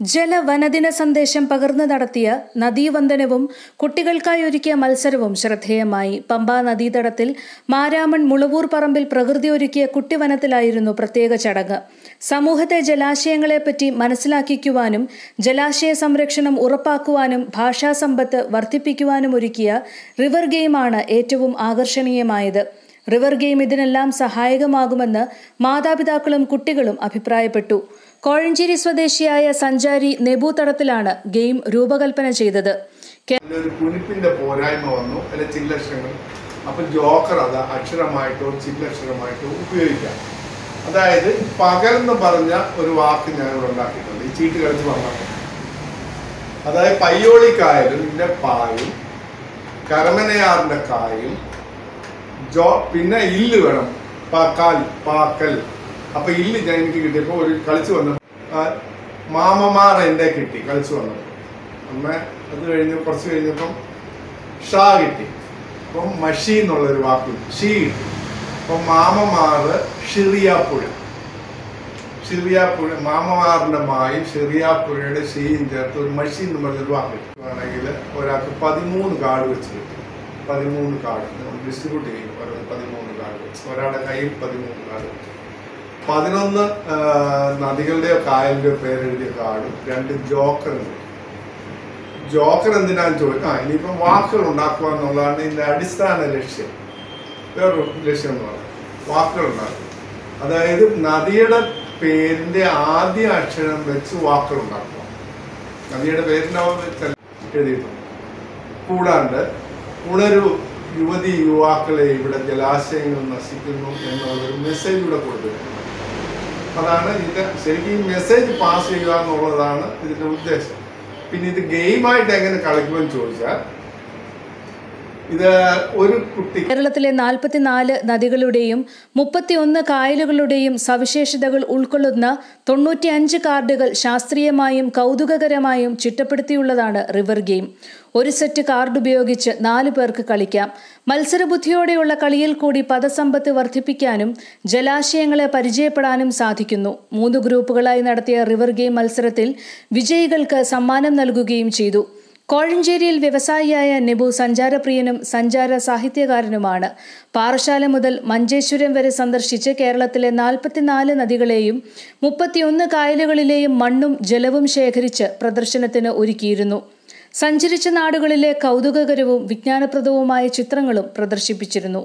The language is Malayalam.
ജലവനദിന സന്ദേശം പകർന്നു നടത്തിയ നദീവന്ദനവും കുട്ടികൾക്കായി ഒരുക്കിയ മത്സരവും ശ്രദ്ധേയമായി. പമ്പാ നദീതടത്തിൽ മാരാമൺ മുളവൂർ പറമ്പിൽ പ്രകൃതി ഒരുക്കിയ കുട്ടിവനത്തിലായിരുന്നു പ്രത്യേക ചടങ്ങ്. സമൂഹത്തെ ജലാശയങ്ങളെപ്പറ്റി മനസ്സിലാക്കിക്കുവാനും ജലാശയ സംരക്ഷണം ഉറപ്പാക്കുവാനും ഭാഷാ സമ്പത്ത് വർദ്ധിപ്പിക്കുവാനും ഒരുക്കിയ റിവർ ഗെയിമാണ് ഏറ്റവും ആകർഷണീയമായത്. റിവർ ഗെയിം ഇതിനെല്ലാം സഹായകമാകുമെന്ന് മാതാപിതാക്കളും കുട്ടികളും അഭിപ്രായപ്പെട്ടു. കോഴഞ്ചേരി സ്വദേശിയായ സഞ്ചാരി നെബു തടത്തിലാണ് ഗെയിം രൂപകൽപ്പന ചെയ്തത്. ഒരു കുനിപ്പിന്റെ പോരായ്മ വന്നു. ചില്ലക്ഷരങ്ങൾ അപ്പൊ ജോക്കർ അത് അക്ഷരമായിട്ടോ ചില്ലക്ഷരമായിട്ടോ ഉപയോഗിക്കാം. അതായത് പകൽ എന്ന് പറഞ്ഞ ഒരു വാക്ക് ഞാൻ ഇവിടെ ഉണ്ടാക്കിയിട്ടുണ്ട്. ഈ ചീട്ട് കളിച്ച് പറഞ്ഞു അതായത് പയ്യോളിക്കായലും ഇതിന്റെ പായും കരമനയാറിന്റെ കായും ജോ പിന്നെ ഇല്ല് വേണം പാക്കാൽ പാക്കൽ. അപ്പൊ ഇല്ല് ഞാൻ എനിക്ക് കിട്ടിയപ്പോ ഒരു കളിച്ചു വന്നു. മാമമാർ എന്റെ കിട്ടി കളിച്ചു വന്നു. അമ്മ അത് കഴിഞ്ഞ് കുറച്ച് കഴിഞ്ഞപ്പം ഷാ കിട്ടി. അപ്പം മഷി എന്നുള്ളൊരു വാക്ക് കിട്ടി. ഷീ കിട്ടി. അപ്പം മാമമാറ് ഷിറിയാപ്പുഴ. ഷിറിയാപ്പുഴ മാമമാറിന്റെ മായും ഷിറിയാപ്പുഴയുടെ ഷീയും ചേർത്ത് ഒരു മഷി എന്ന് പറഞ്ഞൊരു വാക്ക് കിട്ടി. ആണെങ്കിൽ ഒരാൾക്ക് പതിമൂന്ന് കാർഡ് വെച്ച് കിട്ടി. പതിമൂന്ന് കാർഡ്. ഡിസ്ട്രിബ്യൂട്ട് ചെയ്യും പതിമൂന്ന് കാർഡ് വെച്ച്. ഒരാളുടെ കയ്യിൽ പതിമൂന്ന് കാർഡ് വെച്ച്. പതിനൊന്ന് നദികളുടെ നദികളുടെയോ കായലിന്റെയോ പേരെഴുതിയ കാർഡും രണ്ട് ജോക്കറുണ്ട്. ജോക്കർ എന്തിനാന്ന് ചോദിക്കാം? ഇനിയിപ്പം വാക്കുകൾ ഉണ്ടാക്കുക എന്നുള്ളതാണ് ഇതിന്റെ അടിസ്ഥാന ലക്ഷ്യം. വേറൊരു ലക്ഷ്യം എന്ന് പറയുന്നത് വാക്കുകൾ ഉണ്ടാക്കുക. അതായത് നദിയുടെ പേരിന്റെ ആദ്യ അക്ഷരം വെച്ച് വാക്കുകൾ ഉണ്ടാക്കുക. നദിയുടെ വെച്ച് എഴുതിയിട്ടുണ്ട്. കൂടാണ്ട് ഉണരു യുവതി യുവാക്കളെ ഇവിടെ ജലാശയങ്ങൾ നശിക്കുന്നു എന്നുള്ളൊരു മെസ്സേജ് ഇവിടെ കൊടുത്തിട്ടുണ്ട്. അതാണ് ഇത് ശരിക്കും ഈ മെസ്സേജ് പാസ് ചെയ്യുക എന്നുള്ളതാണ് ഇതിന്റെ ഉദ്ദേശം പിന്നെ ഇത് ഗെയിമായിട്ട് എങ്ങനെ കളിക്കുമെന്ന് ചോദിച്ചാൽ കുട്ടി കേരളത്തിലെ നാൽപ്പത്തിനാല് നദികളുടെയും മുപ്പത്തിയൊന്ന് കായലുകളുടെയും സവിശേഷതകൾ ഉൾക്കൊള്ളുന്ന തൊണ്ണൂറ്റിയഞ്ച് കാർഡുകൾ ശാസ്ത്രീയമായും കൗതുകകരമായും ചിട്ടപ്പെടുത്തിയുള്ളതാണ് റിവർ ഗെയിം. ഒരു സെറ്റ് കാർഡ് ഉപയോഗിച്ച് നാലു പേർക്ക് കളിക്കാം. മത്സരബുദ്ധിയോടെയുള്ള കളിയിൽ കൂടി പദസമ്പത്ത് വർദ്ധിപ്പിക്കാനും ജലാശയങ്ങളെ പരിചയപ്പെടാനും സാധിക്കുന്നു. മൂന്ന് ഗ്രൂപ്പുകളായി നടത്തിയ റിവർ ഗെയിം മത്സരത്തിൽ വിജയികൾക്ക് സമ്മാനം നൽകുകയും ചെയ്തു. കോഴഞ്ചേരിയിൽ വ്യവസായിയായ നിബു സഞ്ചാരപ്രിയനും സഞ്ചാര സാഹിത്യകാരനുമാണ്. പാറശാല മുതൽ മഞ്ചേശ്വരം വരെ സന്ദർശിച്ച് കേരളത്തിലെ നാൽപ്പത്തിനാല് നദികളെയും മുപ്പത്തിയൊന്ന് കായലുകളിലെയും മണ്ണും ജലവും ശേഖരിച്ച് പ്രദർശനത്തിന് ഒരുക്കിയിരുന്നു. സഞ്ചരിച്ച നാടുകളിലെ കൗതുകകരവും വിജ്ഞാനപ്രദവുമായ ചിത്രങ്ങളും പ്രദർശിപ്പിച്ചിരുന്നു.